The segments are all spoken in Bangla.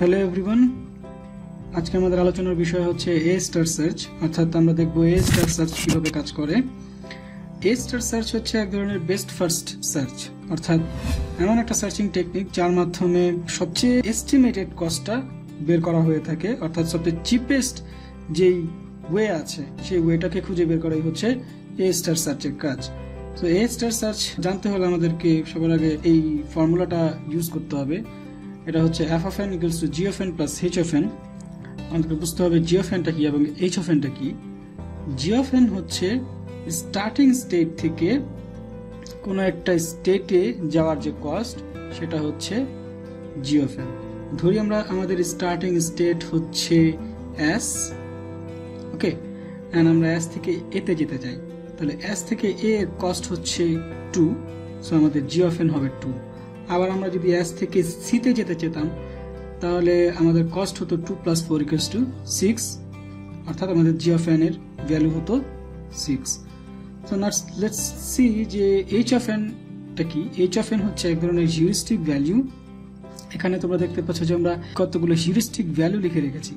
হ্যালো এভরিওয়ান আজকে আমাদের আলোচনার বিষয় হচ্ছে এ স্টার সার্চ অর্থাৎ আমরা দেখব এ স্টার সার্চ কীভাবে কাজ করে। এ স্টার সার্চ হচ্ছে এক ধরনের বেস্ট ফার্স্ট সার্চ অর্থাৎ এমন একটা সার্চিং টেকনিক যার মাধ্যমে সবচেয়ে এস্টিমেটেড কস্টটা বের করা হয়ে থাকে, অর্থাৎ সবচেয়ে চিপেস্ট যেই ওয়ে আছে, সেই ওয়েটাকে খুঁজে বের করাই হচ্ছে এ স্টার সার্চের কাজ। তো এ স্টার সার্চ জানতে হলে আমাদেরকে সবার আগে এই ফর্মুলাটা ইউজ করতে হবে। এটা হচ্ছে F of N equals to G of N plus H of N আমাদেরকে বুঝতে হবে জি অফ এনটা কি এবং এইচ অফ এনটা কি। জি অফ এন হচ্ছে স্টার্টিং স্টেট থেকে কোনো একটা স্টেটে যাওয়ার যে কস্ট সেটা হচ্ছে জি অফ এন ধরি আমরা আমাদের স্টার্টিং স্টেট হচ্ছে এস ওকে অ্যান্ড আমরা এস থেকে এতে যেতে চাই। তাহলে এস থেকে এ কস্ট হচ্ছে টু সো আমাদের জি অফ এন হবে টু আবার আমরা যদি এস থেকে সিতে যেতে চেতাম তাহলে আমাদের কস্ট হতো two plus four equals to six অর্থাৎ আমাদের জি অফ এন এর ভ্যালু হতো সিক্স তো লেটস সি যে এইচ অফ এনটা কি? এইচ অফ এন হচ্ছে এক ধরনের হিউরিস্টিক ভ্যালু এখানে তোমরা দেখতে পাচ্ছ যে আমরা কতগুলো হিউরিস্টিক ভ্যালু লিখে রেখেছি।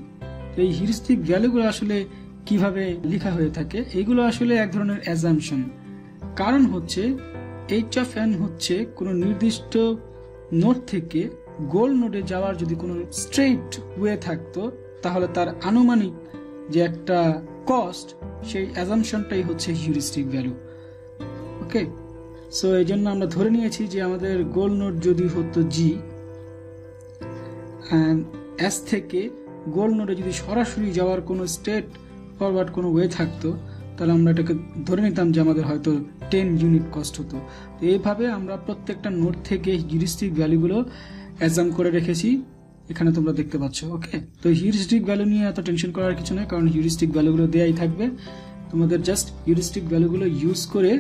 তো এই হিউরিস্টিক ভ্যালুগুলো আসলে কীভাবে লেখা হয়ে থাকে? এগুলো আসলে এক ধরনের অ্যাজামশন কারণ হচ্ছে এইচ অফ এন হচ্ছে কোনো নির্দিষ্ট নোট থেকে গোল নোডে যাওয়ার যদি কোনো স্ট্রেইট ওয়ে থাকতো, তাহলে তার আনুমানিক যে একটা কস্ট, সেই অ্যাজামশনটাই হচ্ছে হিউরিস্টিক ভ্যালু। ওকে? সো, এই জন্য আমরা ধরে নিয়েছি যে আমাদের গোল নোট যদি হতো জি এস থেকে গোল নোডে যদি সরাসরি যাওয়ার কোনো স্টেট ফরওয়ার্ড কোনো ওয়ে থাকতো তাহলে আমরা এটাকে ধরে নিতাম যে আমাদের হয়তো টেন ইউনিট কস্ট হতো। তো এইভাবে আমরা প্রত্যেকটা নোট থেকে হিউরিস্টিক ভ্যালুগুলো অ্যাজাম করে রেখেছি। এখানে তোমরা দেখতে পাচ্ছ ওকে তো হিউরিস্টিক ভ্যালু নিয়ে এত টেনশন করার কিছু নয় কারণ হিউরিস্টিক ভ্যালুগুলো দেয়াই থাকবে। তোমাদের জাস্ট হিউরিস্টিক ভ্যালুগুলো ইউজ করে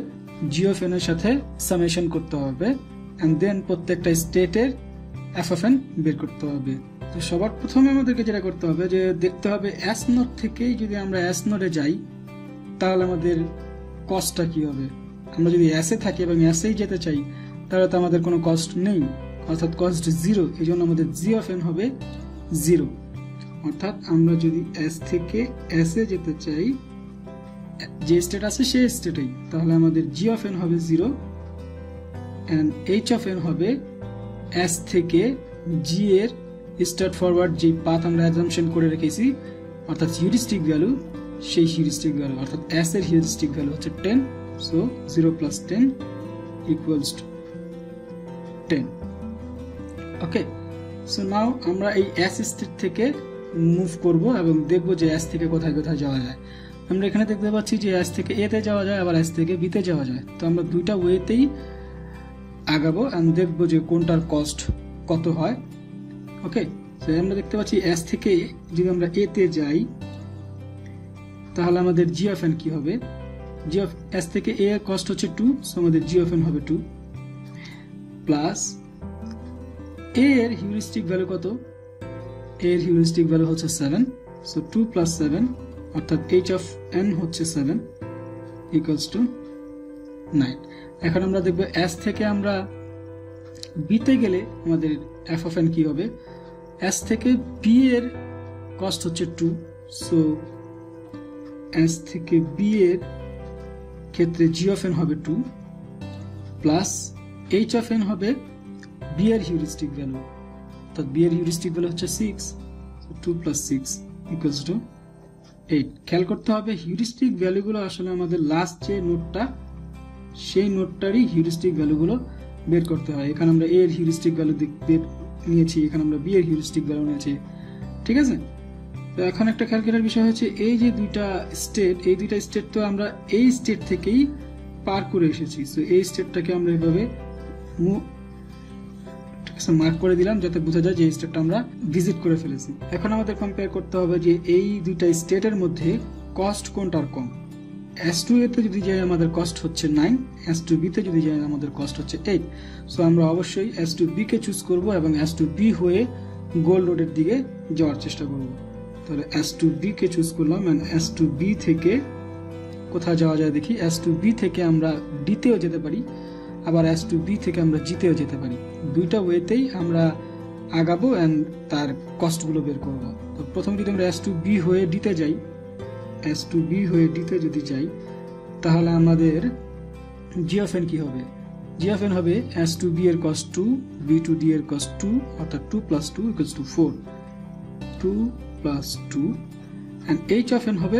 জিও ফেনের সাথে সামেশন করতে হবে অ্যান্ড দেন প্রত্যেকটা স্টেটের এফ এফ এন বের করতে হবে। তো সবার প্রথমে আমাদেরকে যেটা করতে হবে যে দেখতে হবে অ্যাস নোট থেকেই যদি আমরা অ্যাস নোটে যাই তাহলে আমাদের কস্টটা কি হবে? আমরা যদি অ্যাসে থাকি এবং অ্যাসেই যেতে চাই, তাহলে তো আমাদের কোনো কস্ট নেই। অর্থাৎ কস্ট জিরো এই জন্য আমাদের জি অফ এন হবে জিরো অর্থাৎ আমরা যদি অ্যাস থেকে অ্যাসে যেতে চাই, যে স্টেট আছে সেই স্টেটেই তাহলে আমাদের জি অফ এন হবে zero and H of N হবে অ্যাস থেকে জি এর স্টার্ট ফরওয়ার্ড যে পাথ আমরা অ্যাজামশন করে রেখেছি, অর্থাৎ হিউরিস্টিক ভ্যালু সেই হিউরিস্টিক ভ্যালু অর্থাৎ এস এর হিউরিস্টিক ভ্যালু হচ্ছে ten so zero plus ten equals to ten okay so now আমরা এই এস স্টেট থেকে মুভ করব এবং দেখব যে এস থেকে কোথায় কোথায় যাওয়া যায়। আমরা এখানে দেখতে পাচ্ছি যে এস থেকে এতে যাওয়া যায়, আবার এস থেকে বিতে যাওয়া যায়। তো আমরা দুইটা ওয়েতেই আগাবো অ্যান্ড দেখব যে কোনটার কস্ট কত হয়। ওকে তো আমরা দেখতে পাচ্ছি এস থেকে যদি আমরা এতে যাই তাহলে আমাদের জি অফ এন কি হবে? জি অফ এস থেকে এ কস্ট হচ্ছে টু সো আমাদের জি অফ এন হবে টু প্লাস এ এর হিউরিস্টিক ভ্যালু কত? এ এর হিউরিস্টিক ভ্যালু হচ্ছে seven so two plus seven অর্থাৎ এইচ অফ এন হচ্ছে সেভেন ইকুয়ালস টু নাইন এখন আমরা দেখব এস থেকে আমরা বিতে গেলে আমাদের এফ অফ এন কি হবে? এস থেকে বি এর কস্ট হচ্ছে টু সো এস থেকে বি এর ক্ষেত্রে জি অফ এন হবে two plus H of N হবে বি এর হিউরিস্টিক ভ্যালু অর্থাৎ বি এর হিউরিস্টিক ভ্যালু হচ্ছে six two plus six equals to eight খেয়াল করতে হবে হিউরিস্টিক ভ্যালুগুলো আসলে আমাদের লাস্ট যে নোটটা, সেই নোটটারই হিউরিস্টিক ভ্যালুগুলো বের করতে হয়। এখানে আমরা এর হিউরিস্টিক ভ্যালু নিয়েছি, এখানে আমরা বি এর হিউরিস্টিক ভ্যালু নিয়েছি। ঠিক আছে? তো এখন একটা খেয়াল করার বিষয় হচ্ছে, এই যে দুইটা স্টেট এই দুইটা স্টেট তো আমরা এই স্টেট থেকেই পার করে এসেছি। সো এই স্টেটটাকে আমরা এভাবে মার্ক করে দিলাম যাতে বোঝা যায় যে এই স্টেটটা আমরা ভিজিট করে ফেলেছি। এখন আমাদের কম্পেয়ার করতে হবে যে এই দুইটা স্টেটের মধ্যে কস্ট কোনটার কম। এস টু এতে যদি যাই আমাদের কস্ট হচ্ছে নাইন এস টু বিতে যদি যাই আমাদের কস্ট হচ্ছে এইট সো আমরা অবশ্যই এস টু বিকে চুজ করব এবং এস টু বি হয়ে গোল রোডের দিকে যাওয়ার চেষ্টা করব। তাহলে এস টু বিকে চুজ করলাম অ্যান্ড এস টু বি থেকে কোথায় যাওয়া যায় দেখি? এস টু বি থেকে আমরা ডিতেও যেতে পারি, আবার এস টু বি থেকে আমরা জিতেও যেতে পারি। দুইটা ওয়েতেই আমরা আগাবো অ্যান্ড তার কস্টগুলো বের করব। তো প্রথমে যদি আমরা এস টু বি হয়ে ডিতে যাই এস টু বি হয়ে ডিতে যদি যাই, তাহলে আমাদের জি অফ এন কি হবে? জি অফ এন হবে এস টু বি এর cost two B to D এর কস্ট টু অর্থাৎ two plus two equals to four two plus two and H of N হবে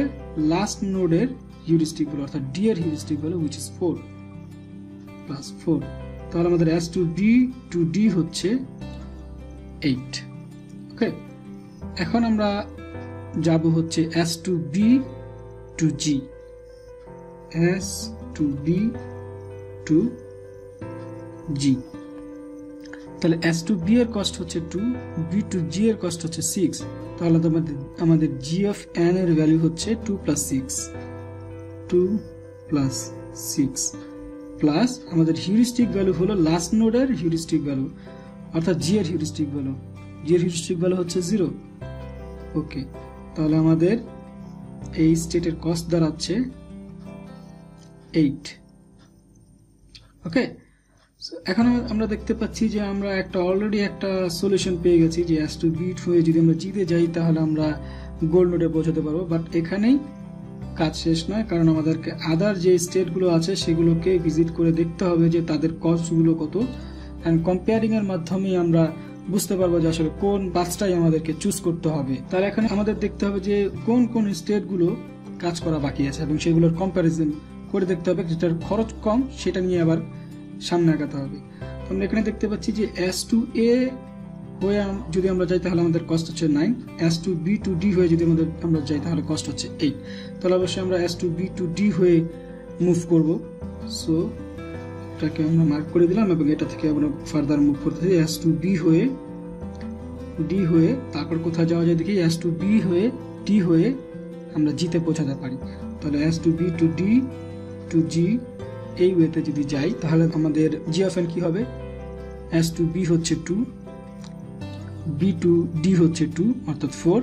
লাস্ট নোডের হিউরিস্টিক ভ্যালু অর্থাৎ ডি এর heuristic value which is four plus four তাহলে আমাদের S to B to D হচ্ছে এইট ওকে এখন আমরা যাব হচ্ছে S to B to G S to B to G তাহলে এস টু বি এর কস্ট হচ্ছে টু বি টু জি এর কস্ট হচ্ছে সিক্স তাহলে তো আমাদের আমাদের জি অফ এন এর ভ্যালু হচ্ছে two plus six two plus six plus আমাদের হিউরিস্টিক ভ্যালু হলো লাস্ট নোডের হিউরিস্টিক ভ্যালু অর্থাৎ জি এর হিউরিস্টিক ভ্যালু জি এর হিউরিস্টিক ভ্যালু হচ্ছে জিরো ওকে তাহলে আমাদের এই স্টেটের কস্ট দাঁড়াচ্ছে এইট ওকে এখন আমরা দেখতে পাচ্ছি যে আমরা একটা অলরেডি একটা সলিউশন পেয়ে গেছি যে টু বিট হয়ে যদি আমরা জিতে যাই, তাহলে আমরা গোল্ড নোডে পৌঁছাতে পারব। বাট এখানেই কাজ শেষ নয়, কারণ আমাদেরকে আদার যে স্টেটগুলো আছে, সেগুলোকে ভিজিট করে দেখতে হবে যে তাদের কস্টগুলো কত। অ্যান্ড কম্পেয়ারিং এর মাধ্যমেই আমরা বুঝতে পারব যে আসলে কোন বাসটাই আমাদেরকে চুজ করতে হবে। তার এখানে আমাদের দেখতে হবে যে কোন কোন স্টেটগুলো কাজ করা বাকি আছে এবং সেগুলোর কম্প্যারিজন করে দেখতে হবে, যেটার খরচ কম, সেটা নিয়ে আবার সামনে আগাতে হবে। আমরা এখানে দেখতে পাচ্ছি যে এস টু এ হয়ে যদি আমরা যাই তাহলে আমাদের কস্ট হচ্ছে nine S to B to D হয়ে যদি আমাদের আমরা যাই তাহলে কস্ট হচ্ছে এইট তাহলে অবশ্যই আমরা S to B to D হয়ে মুভ করব। সো এটাকে আমরা মার্ক করে দিলাম এবং এটা থেকে আমরা ফার্দার মুভ করতেছি এস টু বি হয়ে ডি হয়ে, তারপর কোথায় যাওয়া যায় দেখি এস টু বি হয়ে ডি হয়ে আমরা জিতে পৌঁছাতে পারি। তাহলে S to B to D to G এই ওয়েতে যদি যাই, তাহলে আমাদের জি অফ এন কি হবে? এস টু বি হচ্ছে টু বি টু ডি হচ্ছে টু অর্থাৎ four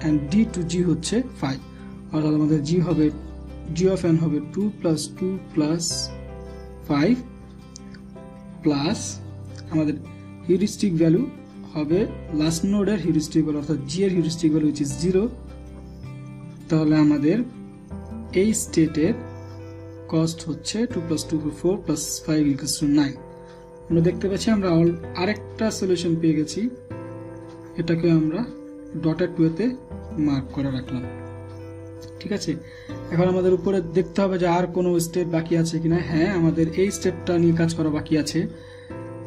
and D to G হচ্ছে ফাইভ অর্থাৎ আমাদের জি হবে জি অফ এন হবে two plus two plus five plus আমাদের হিউরিস্টিক ভ্যালু হবে লাস্ট নোডের হিউরিস্টিক ভ্যালু অর্থাৎ জি এর হিউরিস্টিক ভ্যালু ইজ জিরো তাহলে আমাদের এই স্টেটের কস্ট হচ্ছে two plus two four plus five equals to nine আমরা দেখতে পাচ্ছি আমরা অল আরেকটা সলিউশন পেয়ে গেছি। এটাকে আমরা ডটেড টুয়েতে মার্ক করে রাখলাম। ঠিক আছে? এখন আমাদের উপরে দেখতে হবে যে আর কোনো স্টেপ বাকি আছে কিনা। হ্যাঁ আমাদের এই স্টেপটা নিয়ে কাজ করা বাকি আছে।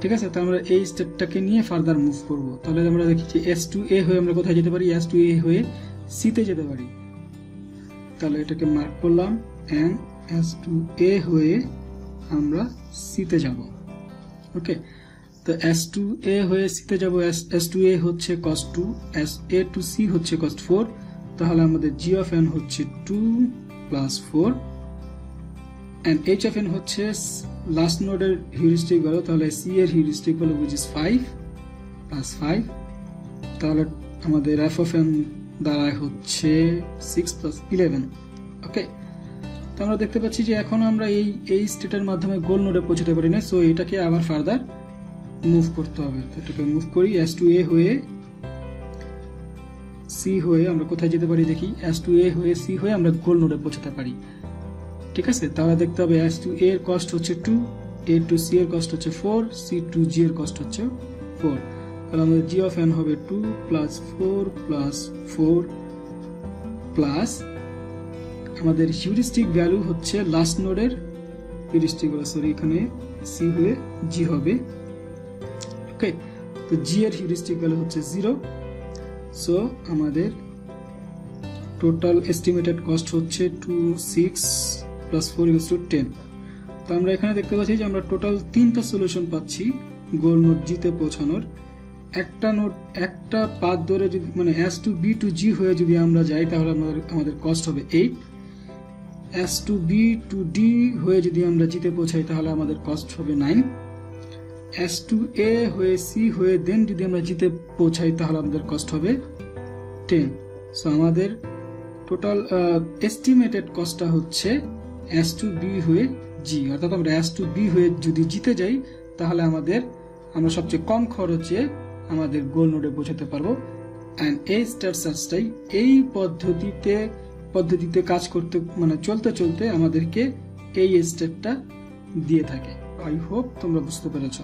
ঠিক আছে? তো আমরা এই স্টেপটাকে নিয়ে ফার্দার মুভ করব। তাহলে আমরা দেখি যে এস টু এ হয়ে আমরা কোথায় যেতে পারি? এস টু এ হয়ে সিতে যেতে পারি। তাহলে এটাকে মার্ক করলাম। অ্যান্ড এস টু এ হয়ে আমরা সিতে যাব। ওকে তো এস টু এ হয়ে সিতে যাব। এস টু এ হচ্ছে cost two S A to C হচ্ছে কস্ট ফোর তাহলে আমাদের জি অফ এন হচ্ছে two plus four and H of N হচ্ছে লাস্ট নোডের হিউরিস্টিক ভ্যালু তাহলে সি এর heuristic value which is five plus five তাহলে আমাদের এফ অফ এন দাঁড়ায় হচ্ছে সিক্স প্লাস ইলেভেন ওকে আমরা দেখতে পাচ্ছি যে এখন আমরা এই এই স্টেটের মাধ্যমে গোল নোডে পৌঁছতে পারি না। সো এটাকে আবার ফার্দার মুভ করতে হবে। এটাকে মুভ করি। এস টু এ হয়ে সি হয়ে আমরা কোথায় যেতে পারি দেখি? এস টু এ হয়ে সি হয়ে আমরা গোল নোডে পৌঁছাতে পারি। ঠিক আছে? তাহলে দেখতে হবে এস টু এর কস্ট হচ্ছে টু এ টু সি এর কস্ট হচ্ছে ফোর সি টু জি এর কস্ট হচ্ছে ফোর তাহলে আমাদের জি অফ এন হবে two plus four plus four plus আমাদের হিউরিস্টিক ভ্যালু হচ্ছে লাস্ট নোডের হিউরিস্টিক সরি এখানে সি হয়ে জি হবে। ওকে তো জি এর হিউরিস্টিক ভ্যালু হচ্ছে জিরো সো আমাদের টোটাল এস্টিমেটেড কস্ট হচ্ছে two six plus four use to ten তো আমরা এখানে দেখতে পাচ্ছি যে আমরা টোটাল তিনটা সলিউশন পাচ্ছি গোল নোট জিতে পৌঁছানোর। একটা নোট একটা পাত ধরে যদি মানে S to B to G হয়ে যদি আমরা যাই, তাহলে আমাদের আমাদের কস্ট হবে eight S to B to D হয়ে যদি আমরা জিতে পৌঁছাই, তাহলে আমাদের কস্ট হবে নাইন এস টু এ হয়ে সি হয়ে দেন যদি আমরা জিতে পৌঁছাই, তাহলে আমাদের কস্ট হবে টেন সো আমাদের টোটাল এস্টিমেটেড কস্টটা হচ্ছে এস টু বি হয়ে জি অর্থাৎ আমরা এস টু বি হয়ে যদি জিতে যাই, তাহলে আমাদের, আমরা সবচেয়ে কম খরচে আমাদের গোল নোডে পৌঁছাতে পারব। অ্যান্ড এই স্টার সার্চটাই এই পদ্ধতিতে পদ্ধতিতে কাজ করতে মানে চলতে চলতে আমাদেরকে এই স্টেপটা দিয়ে থাকে। আই হোপ তোমরা বুঝতে পেরেছ।